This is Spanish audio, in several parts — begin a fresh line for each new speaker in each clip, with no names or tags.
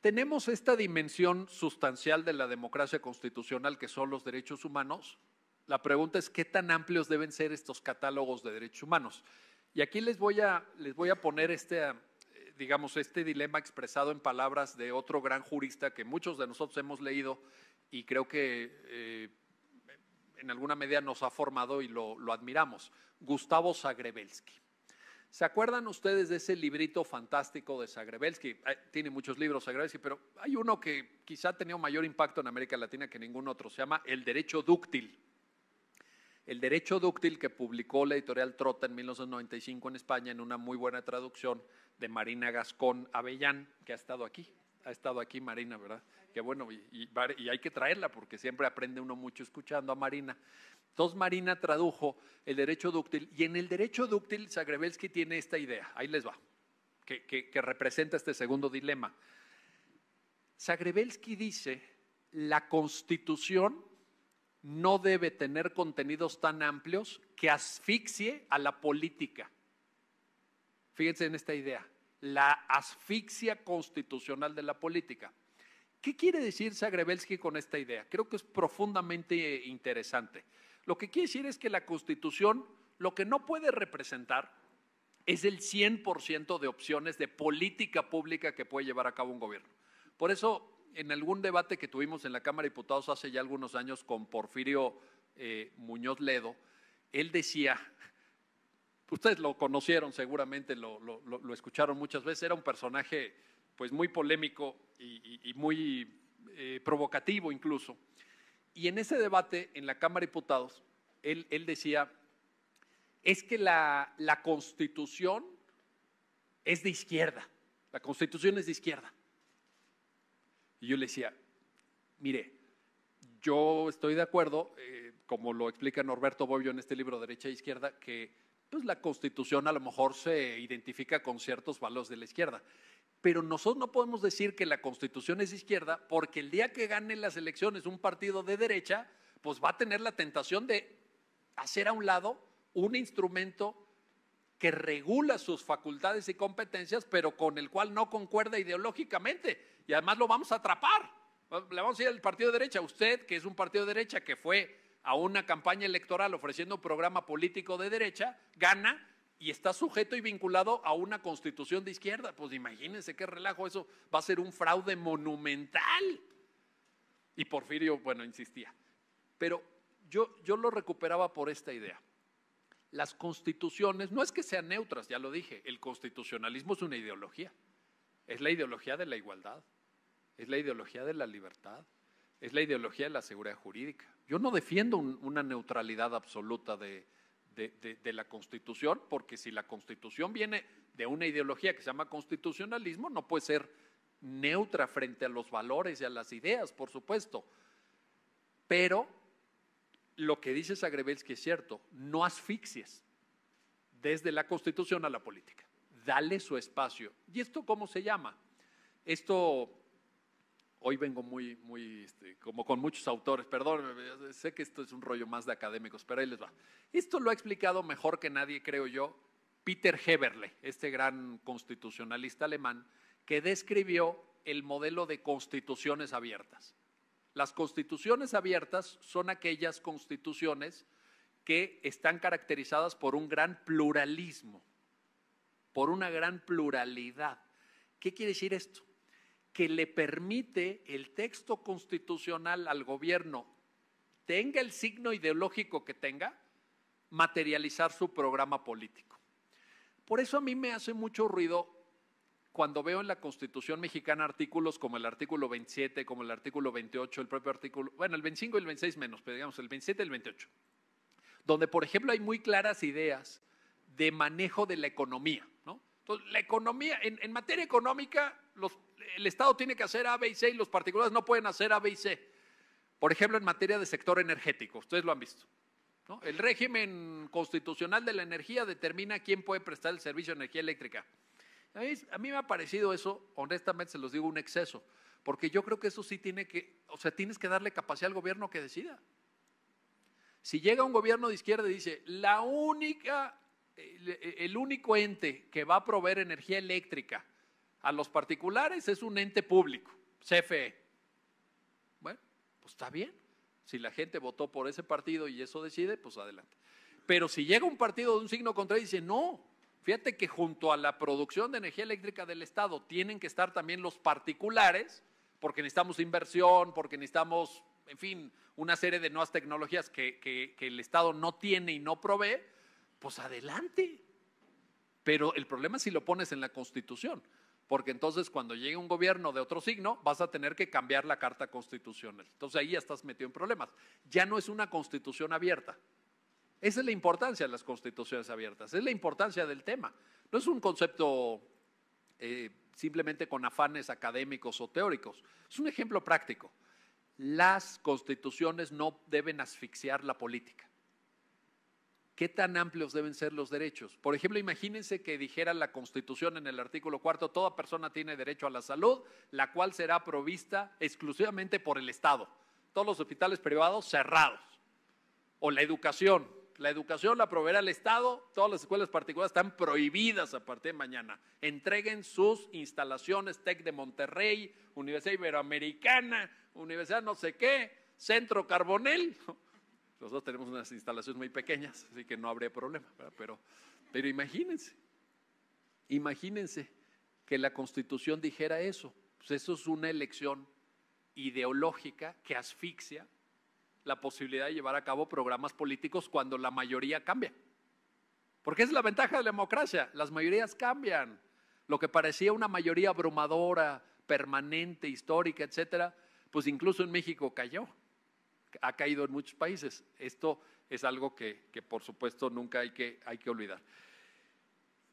Tenemos esta dimensión sustancial de la democracia constitucional que son los derechos humanos. La pregunta es qué tan amplios deben ser estos catálogos de derechos humanos. Y aquí les voy a, les voy a poner este, eh, digamos, este dilema expresado en palabras de otro gran jurista que muchos de nosotros hemos leído y creo que eh, en alguna medida nos ha formado y lo, lo admiramos, Gustavo Zagrebelsky. ¿Se acuerdan ustedes de ese librito fantástico de Zagrebelsky? Tiene muchos libros Zagrebelsky, pero hay uno que quizá ha tenido mayor impacto en América Latina que ningún otro. Se llama El Derecho Dúctil. El Derecho Dúctil que publicó la editorial Trota en 1995 en España en una muy buena traducción de Marina Gascón Avellán, que ha estado aquí. Ha estado aquí Marina, ¿verdad? Que bueno, y, hay que traerla porque siempre aprende uno mucho escuchando a Marina. Entonces Marina tradujo el derecho dúctil y en el derecho dúctil Zagrebelsky tiene esta idea, ahí les va, que, representa este segundo dilema. Zagrebelsky dice, la constitución no debe tener contenidos tan amplios que asfixie a la política. Fíjense en esta idea, la asfixia constitucional de la política. ¿Qué quiere decir Zagrebelsky con esta idea? Creo que es profundamente interesante. Lo que quiere decir es que la Constitución lo que no puede representar es el 100% de opciones de política pública que puede llevar a cabo un gobierno. Por eso, en algún debate que tuvimos en la Cámara de Diputados hace ya algunos años con Porfirio eh, Muñoz Ledo, él decía, ustedes lo conocieron seguramente, lo, escucharon muchas veces, era un personaje pues muy polémico y, muy eh, provocativo incluso. Y en ese debate en la Cámara de Diputados, él, decía, es que la, constitución es de izquierda, la constitución es de izquierda. Y yo le decía, mire, yo estoy de acuerdo, eh, como lo explica Norberto Bobbio en este libro Derecha e Izquierda, que pues, la constitución a lo mejor se identifica con ciertos valores de la izquierda pero nosotros no podemos decir que la constitución es izquierda porque el día que gane las elecciones un partido de derecha, pues va a tener la tentación de hacer a un lado un instrumento que regula sus facultades y competencias, pero con el cual no concuerda ideológicamente. Y además lo vamos a atrapar. Le vamos a decir al partido de derecha, usted, que es un partido de derecha que fue a una campaña electoral ofreciendo un programa político de derecha, gana y está sujeto y vinculado a una constitución de izquierda. Pues imagínense qué relajo, eso va a ser un fraude monumental. Y Porfirio, bueno, insistía. Pero yo, yo lo recuperaba por esta idea. Las constituciones, no es que sean neutras, ya lo dije, el constitucionalismo es una ideología. Es la ideología de la igualdad, es la ideología de la libertad, es la ideología de la seguridad jurídica. Yo no defiendo una neutralidad absoluta de, la Constitución, porque si la Constitución viene de una ideología que se llama constitucionalismo, no puede ser neutra frente a los valores y a las ideas, por supuesto. Pero lo que dice Zagrebelsky es cierto, no asfixies desde la Constitución a la política. Dale su espacio. ¿Y esto cómo se llama? Esto hoy vengo muy, muy, este, como con muchos autores, perdón, sé que esto es un rollo más de académicos, pero ahí les va. Esto lo ha explicado mejor que nadie, creo yo, Peter Heberle, este gran constitucionalista alemán, que describió el modelo de constituciones abiertas. Las constituciones abiertas son aquellas constituciones que están caracterizadas por un gran pluralismo, por una gran pluralidad. ¿Qué quiere decir esto? Que le permite el texto constitucional al gobierno, tenga el signo ideológico que tenga, materializar su programa político. Por eso a mí me hace mucho ruido cuando veo en la Constitución mexicana artículos como el artículo 27, como el artículo 28, el propio artículo, bueno, el 25 y el 26 menos, pero digamos el 27 y el 28, donde por ejemplo hay muy claras ideas de manejo de la economía, ¿no? Entonces, la economía, en, materia económica, el Estado tiene que hacer A, B y C y los particulares no pueden hacer A, B y C. Por ejemplo, en materia de sector energético, ustedes lo han visto. El régimen constitucional de la energía determina quién puede prestar el servicio de energía eléctrica. A mí, me ha parecido eso, honestamente se los digo, un exceso, porque yo creo que eso sí tiene que, o sea, tienes que darle capacidad al gobierno que decida. Si llega un gobierno de izquierda y dice, la única el único ente que va a proveer energía eléctrica a los particulares es un ente público, CFE. Bueno, pues está bien. Si la gente votó por ese partido y eso decide, pues adelante. Pero si llega un partido de un signo contrario y dice, no, fíjate que junto a la producción de energía eléctrica del Estado tienen que estar también los particulares, porque necesitamos inversión, porque necesitamos, en fin, una serie de nuevas tecnologías que, el Estado no tiene y no provee, pues adelante. Pero el problema es si lo pones en la Constitución porque entonces cuando llegue un gobierno de otro signo vas a tener que cambiar la carta constitucional. Entonces ahí ya estás metido en problemas. Ya no es una constitución abierta. Esa es la importancia de las constituciones abiertas, es la importancia del tema. No es un concepto eh, simplemente con afanes académicos o teóricos, es un ejemplo práctico. Las constituciones no deben asfixiar la política. ¿Qué tan amplios deben ser los derechos? Por ejemplo, imagínense que dijera la Constitución en el artículo cuarto, toda persona tiene derecho a la salud, la cual será provista exclusivamente por el Estado. Todos los hospitales privados cerrados. O la educación. La educación la proveerá el Estado, todas las escuelas particulares están prohibidas a partir de mañana. Entreguen sus instalaciones TEC de Monterrey, Universidad Iberoamericana, Universidad no sé qué, Centro Carbonel, nosotros tenemos unas instalaciones muy pequeñas, así que no habría problema, pero, pero imagínense, imagínense que la constitución dijera eso. Pues eso es una elección ideológica que asfixia la posibilidad de llevar a cabo programas políticos cuando la mayoría cambia. Porque es la ventaja de la democracia, las mayorías cambian. Lo que parecía una mayoría abrumadora, permanente, histórica, etcétera, pues incluso en México cayó ha caído en muchos países. Esto es algo que, por supuesto nunca hay que, hay que olvidar.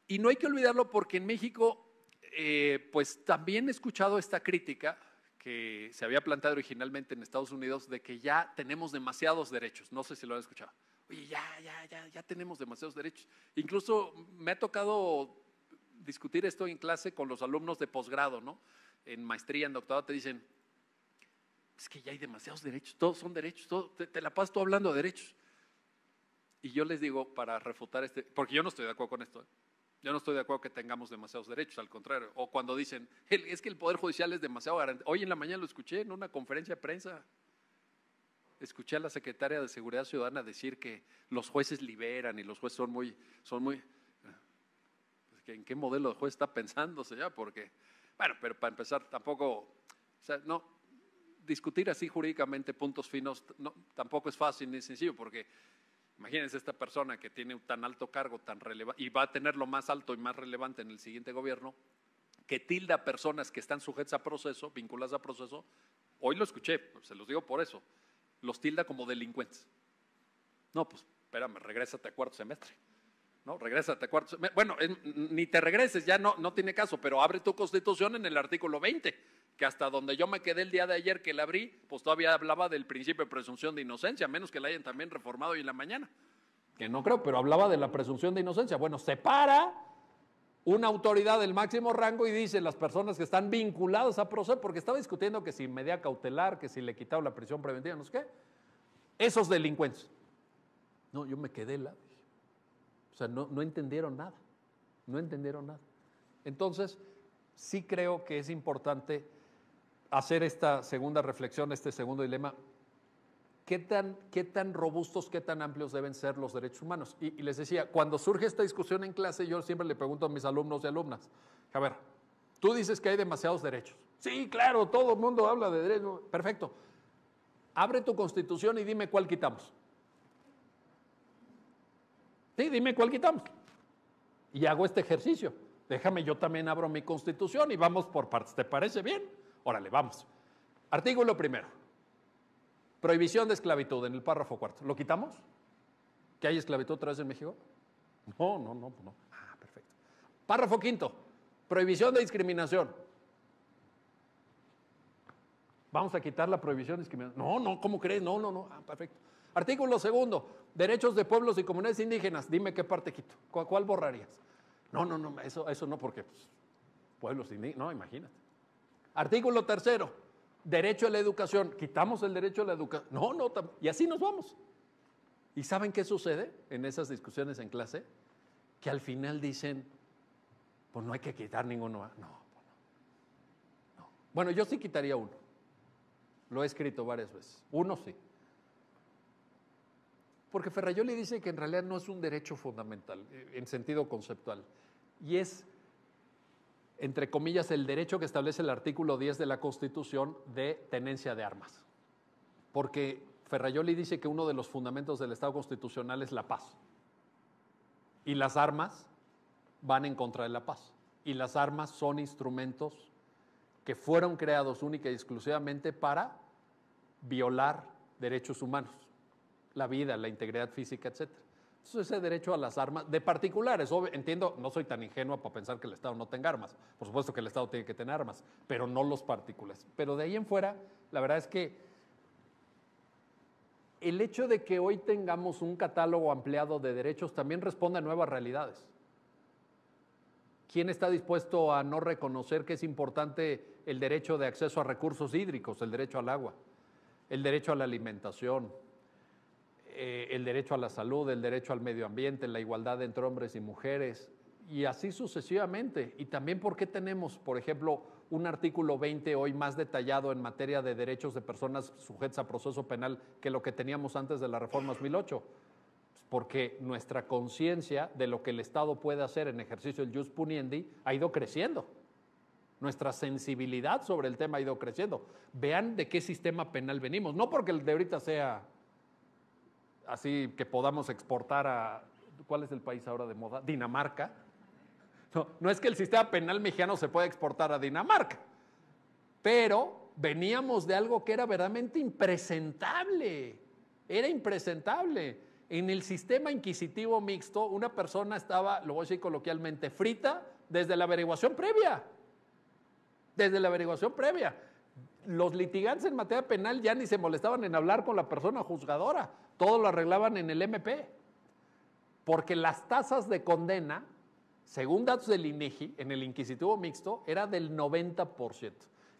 Y no hay que olvidarlo porque en México, eh, pues también he escuchado esta crítica que se había planteado originalmente en Estados Unidos de que ya tenemos demasiados derechos. No sé si lo han escuchado. Oye, ya, ya, ya, ya tenemos demasiados derechos. Incluso me ha tocado discutir esto en clase con los alumnos de posgrado, ¿no? En maestría, en doctorado, te dicen, es que ya hay demasiados derechos, todos son derechos, todo, te, la pasas tú hablando de derechos. Y yo les digo, para refutar este, porque yo no estoy de acuerdo con esto, ¿eh? yo no estoy de acuerdo que tengamos demasiados derechos, al contrario. O cuando dicen, es que el Poder Judicial es demasiado garantizado. Hoy en la mañana lo escuché en una conferencia de prensa. Escuché a la secretaria de Seguridad Ciudadana decir que los jueces liberan y los jueces son muy, son muy, pues, ¿en qué modelo de juez está pensándose ya? Porque, bueno, pero para empezar, tampoco, o sea, no, discutir así jurídicamente puntos finos tampoco es fácil ni sencillo, porque imagínense esta persona que tiene tan alto cargo, tan relevante, y va a tener lo más alto y más relevante en el siguiente gobierno, que tilda personas que están sujetas a proceso, vinculadas a proceso, hoy lo escuché, se los digo por eso, los tilda como delincuentes. No, pues espérame, regrésate a cuarto semestre. No, regrésate a cuarto semestre. Bueno, ni te regreses, ya no, no tiene caso, pero abre tu constitución en el artículo 20 que hasta donde yo me quedé el día de ayer que la abrí, pues todavía hablaba del principio de presunción de inocencia, a menos que la hayan también reformado hoy en la mañana. Que no creo, pero hablaba de la presunción de inocencia. Bueno, separa una autoridad del máximo rango y dice las personas que están vinculadas a proceso, porque estaba discutiendo que si medida cautelar, que si le quitaba la prisión preventiva, no sé qué, esos delincuentes. No, yo me quedé la. O sea, no, no entendieron nada. No entendieron nada. Entonces, sí creo que es importante hacer esta segunda reflexión, este segundo dilema. ¿Qué tan, qué tan robustos, qué tan amplios deben ser los derechos humanos? Y, les decía, cuando surge esta discusión en clase, yo siempre le pregunto a mis alumnos y alumnas, a ver, tú dices que hay demasiados derechos. Sí, claro, todo el mundo habla de derechos. Perfecto. Abre tu constitución y dime cuál quitamos. Sí, dime cuál quitamos. Y hago este ejercicio. Déjame, yo también abro mi constitución y vamos por partes. ¿Te parece bien? Órale, vamos. Artículo primero. Prohibición de esclavitud en el párrafo cuarto. ¿Lo quitamos? ¿Que hay esclavitud otra vez en México? No, no, no, no. Ah, perfecto. Párrafo quinto. Prohibición de discriminación. Vamos a quitar la prohibición de discriminación. No, no, ¿cómo crees? No, no, no. Ah, perfecto. Artículo segundo. Derechos de pueblos y comunidades indígenas. Dime qué parte quito. ¿Cuál borrarías? No, no, no, eso, eso no, porque pues, pueblos indígenas. No, imagínate. Artículo tercero, derecho a la educación. Quitamos el derecho a la educación. No, no, y así nos vamos. ¿Y saben qué sucede en esas discusiones en clase? Que al final dicen, pues no hay que quitar ninguno. No, pues Bueno, yo sí quitaría uno. Lo he escrito varias veces. Uno sí. Porque Ferrayoli dice que en realidad no es un derecho fundamental, eh, en sentido conceptual. Y es, entre comillas, el derecho que establece el artículo 10 de la Constitución de tenencia de armas. Porque Ferrayoli dice que uno de los fundamentos del Estado constitucional es la paz. Y las armas van en contra de la paz. Y las armas son instrumentos que fueron creados única y exclusivamente para violar derechos humanos, la vida, la integridad física, etc. Entonces ese derecho a las armas, de particulares, entiendo, no soy tan ingenuo para pensar que el Estado no tenga armas, por supuesto que el Estado tiene que tener armas, pero no los particulares. Pero de ahí en fuera, la verdad es que el hecho de que hoy tengamos un catálogo ampliado de derechos también responde a nuevas realidades. ¿Quién está dispuesto a no reconocer que es importante el derecho de acceso a recursos hídricos, el derecho al agua, el derecho a la alimentación, eh, el derecho a la salud, el derecho al medio ambiente, la igualdad entre hombres y mujeres, y así sucesivamente? Y también por qué tenemos, por ejemplo, un artículo 20 hoy más detallado en materia de derechos de personas sujetas a proceso penal que lo que teníamos antes de la reforma 2008 porque nuestra conciencia de lo que el Estado puede hacer en ejercicio del jus puniendi ha ido creciendo. Nuestra sensibilidad sobre el tema ha ido creciendo. Vean de qué sistema penal venimos. No porque el de ahorita sea así que podamos exportar a... ¿Cuál es el país ahora de moda? Dinamarca. No, no es que el sistema penal mexicano se pueda exportar a Dinamarca, pero veníamos de algo que era verdaderamente impresentable. Era impresentable. En el sistema inquisitivo mixto, una persona estaba, lo voy a decir coloquialmente, frita desde la averiguación previa. Desde la averiguación previa. Los litigantes en materia penal ya ni se molestaban en hablar con la persona juzgadora, todo lo arreglaban en el MP. Porque las tasas de condena, según datos del INEGI, en el inquisitivo mixto, era del 90%.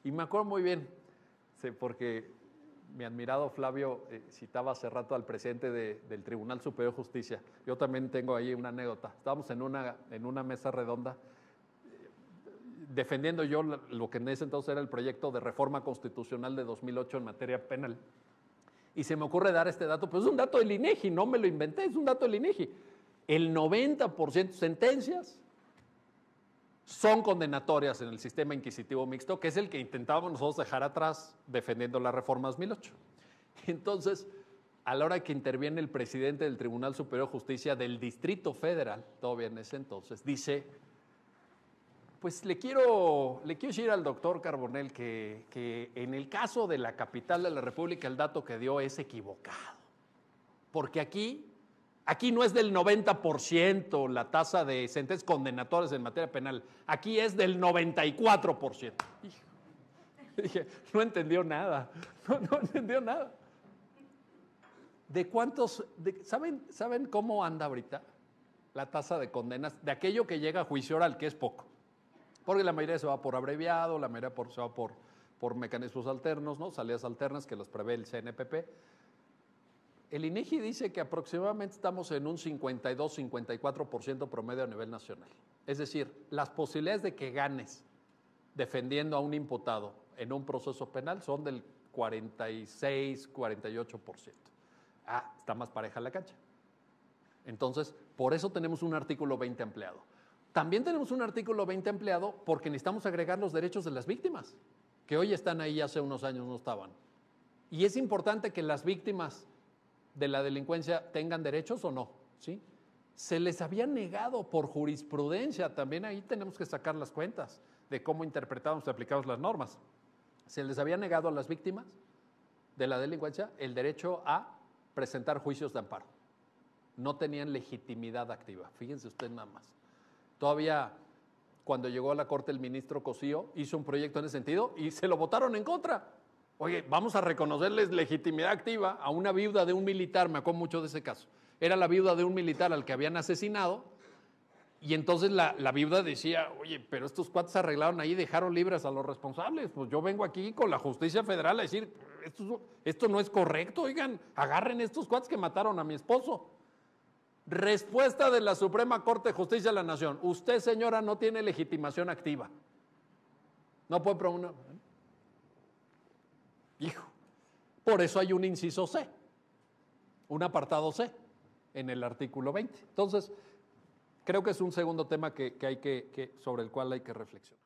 Y me acuerdo muy bien, porque mi admirado Flavio eh, citaba hace rato al presidente del Tribunal Superior de Justicia. Yo también tengo ahí una anécdota. Estábamos en una, en una mesa redonda defendiendo yo lo que en ese entonces era el proyecto de reforma constitucional de 2008 en materia penal. Y se me ocurre dar este dato, pues es un dato del INEGI, no me lo inventé, es un dato del INEGI. El 90% de sentencias son condenatorias en el sistema inquisitivo mixto, que es el que intentábamos nosotros dejar atrás defendiendo la reforma 2008. Entonces, a la hora que interviene el presidente del Tribunal Superior de Justicia del Distrito Federal, todavía en ese entonces, dice, pues le quiero, le quiero decir al doctor Carbonell que, que en el caso de la capital de la República el dato que dio es equivocado, porque aquí Aquí no es del 90% la tasa de sentencias condenatorias en materia penal. Aquí es del 94%. Dije, no entendió nada. No, entendió nada. ¿De cuántos? ¿saben, ¿Saben cómo anda ahorita la tasa de condenas? De aquello que llega a juicio oral, que es poco. Porque la mayoría se va por abreviado, la mayoría se va por, por mecanismos alternos, ¿no? Salidas alternas que los prevé el CNPP. El INEGI dice que aproximadamente estamos en un 52-54% promedio a nivel nacional. Es decir, las posibilidades de que ganes defendiendo a un imputado en un proceso penal son del 46-48%. Ah, está más pareja la cancha. Entonces, por eso tenemos un artículo 20 empleado. También tenemos un artículo 20 empleado porque necesitamos agregar los derechos de las víctimas, que hoy están ahí, hace unos años no estaban. Y es importante que las víctimas de la delincuencia tengan derechos o no, ¿sí? Se les había negado por jurisprudencia, también ahí tenemos que sacar las cuentas de cómo interpretamos y aplicamos las normas. Se les había negado a las víctimas de la delincuencia el derecho a presentar juicios de amparo. No tenían legitimidad activa, fíjense usted nada más. Todavía cuando llegó a la Corte el ministro Cosío hizo un proyecto en ese sentido y se lo votaron en contra. Oye, vamos a reconocerles legitimidad activa a una viuda de un militar, me acuerdo mucho de ese caso. Era la viuda de un militar al que habían asesinado y entonces la, viuda decía, oye, pero estos cuates arreglaron ahí, dejaron libres a los responsables. Pues yo vengo aquí con la justicia federal a decir, esto, esto no es correcto, oigan, agarren estos cuates que mataron a mi esposo. Respuesta de la Suprema Corte de Justicia de la Nación. Usted, señora, no tiene legitimación activa. No puede pronunciar. Hijo. Por eso hay un inciso C, un apartado C en el artículo 20. Entonces, creo que es un segundo tema que, que hay que, que, sobre el cual hay que reflexionar.